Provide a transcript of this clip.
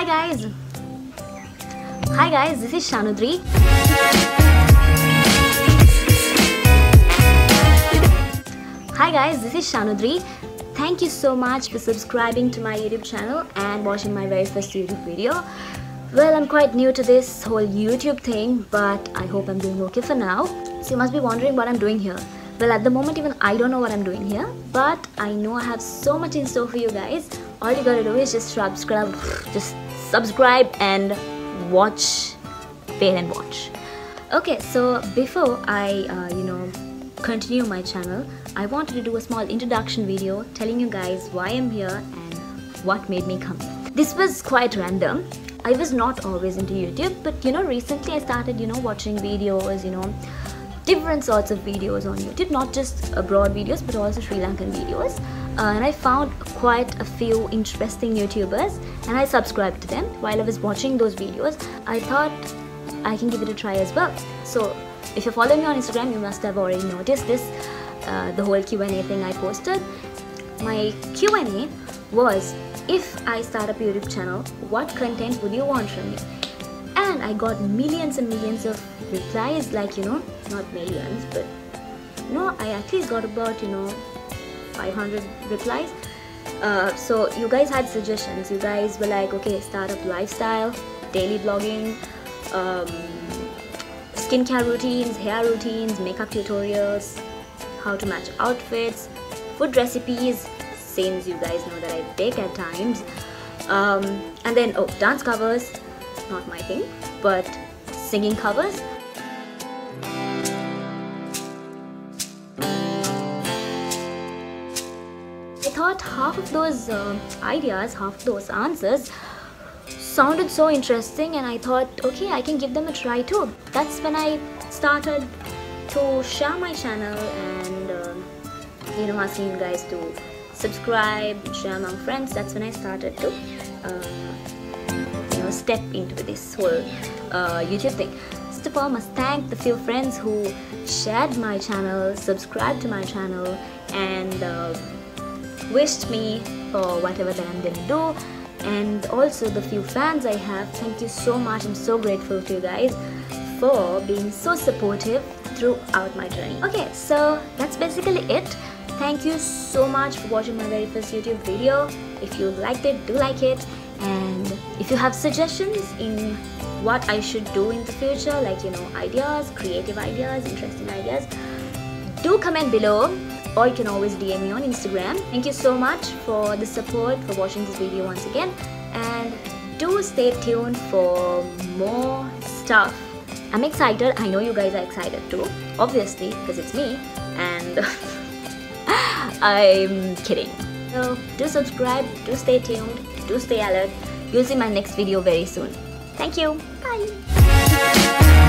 Hi guys. Hi guys, this is Shanudrie. Hi guys, this is Shanudrie. Thank you so much for subscribing to my YouTube channel and watching my very first YouTube video. Well, I'm quite new to this whole YouTube thing, but I hope I'm doing okay for now. So you must be wondering what I'm doing here. Well, at the moment even I don't know what I'm doing here, but I know I have so much in store for you guys. All you gotta do is just subscribe, just subscribe and watch, wait and watch. Okay, so before I, uh, you know, continue my channel, I wanted to do a small introduction video telling you guys why I'm here and what made me come. This was quite random. I was not always into YouTube, but you know, recently I started, you know, watching videos, you know, different sorts of videos on YouTube, not just abroad videos, but also Sri Lankan videos. Uh, and I found quite a few interesting YouTubers and I subscribed to them. While I was watching those videos, I thought I can give it a try as well. So if you're following me on Instagram, you must have already noticed this, uh, the whole Q&A thing I posted. My Q&A was, if I start up a YouTube channel, what content would you want from me? And I got millions and millions of replies, like, you know, not millions, but no, I at least got about, you know, 500 replies. Uh, so you guys had suggestions. You guys were like, okay, startup lifestyle, daily blogging, um, skincare routines, hair routines, makeup tutorials, how to match outfits, food recipes, since you guys know that I bake at times. Um, and then, oh, dance covers, not my thing, but singing covers. Thought half of those uh, ideas, half of those answers sounded so interesting and I thought okay I can give them a try too. That's when I started to share my channel and uh, you know asking you guys to subscribe, share among friends. That's when I started to uh, you know step into this whole uh, YouTube thing. First of all, must thank the few friends who shared my channel, subscribed to my channel and uh, wished me for whatever that I'm gonna do and also the few fans I have. Thank you so much. I'm so grateful to you guys for being so supportive throughout my journey. Okay, so that's basically it. Thank you so much for watching my very first YouTube video. If you liked it, do like it. And if you have suggestions in what I should do in the future, like you know, ideas, creative ideas, interesting ideas, do comment below or you can always DM me on Instagram. Thank you so much for the support, for watching this video once again. And do stay tuned for more stuff. I'm excited. I know you guys are excited too. Obviously, because it's me. And I'm kidding. So do subscribe, do stay tuned, do stay alert. You'll see my next video very soon. Thank you. Bye.